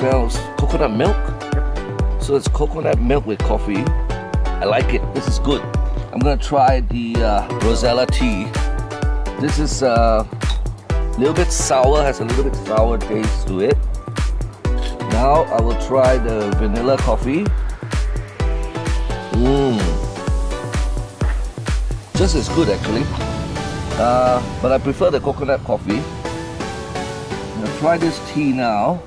milk? So it's coconut milk with coffee. I like it. This is good. I'm gonna try the uh, Rosella tea. This is a uh, little bit sour, has a little bit sour taste to it. Now I will try the vanilla coffee. Mmm. Just as good actually. Uh, but I prefer the coconut coffee. I'm gonna try this tea now.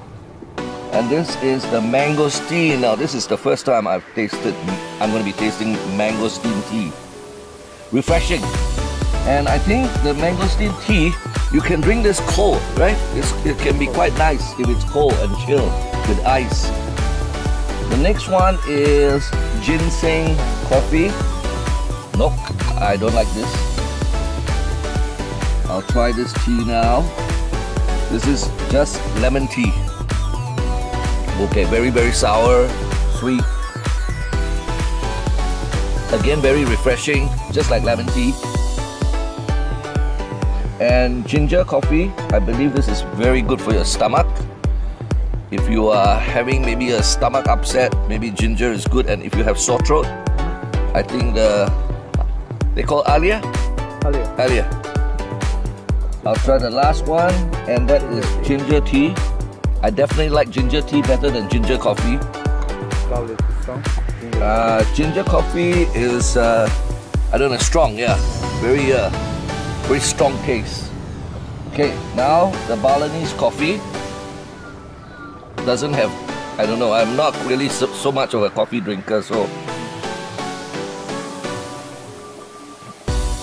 And this is the mangosteen. Now this is the first time I've tasted, I'm gonna be tasting mangosteen tea. Refreshing. And I think the mangosteen tea, you can drink this cold, right? It's, it can be quite nice if it's cold and chill with ice. The next one is ginseng coffee. Nope, I don't like this. I'll try this tea now. This is just lemon tea. Okay, very, very sour, sweet. Again, very refreshing, just like lemon tea. And ginger coffee, I believe this is very good for your stomach. If you are having maybe a stomach upset, maybe ginger is good. And if you have sore throat, I think the, they call Alia? Alia. Alia. I'll try the last one, and that is ginger tea. I definitely like ginger tea better than ginger coffee. Uh, ginger coffee is, uh, I don't know, strong, yeah. Very, uh, very strong taste. Okay, now the Balinese coffee doesn't have, I don't know, I'm not really so, so much of a coffee drinker, so.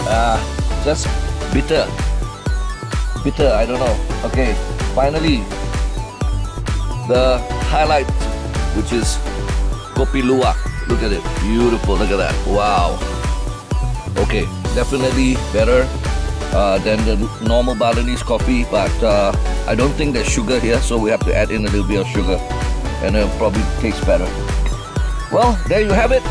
Uh, just bitter. Bitter, I don't know. Okay, finally, the highlight, which is Kopi Luwak. Look at it, beautiful, look at that, wow. Okay, definitely better uh, than the normal Balinese coffee, but uh, I don't think there's sugar here, so we have to add in a little bit of sugar and it'll probably taste better. Well, there you have it.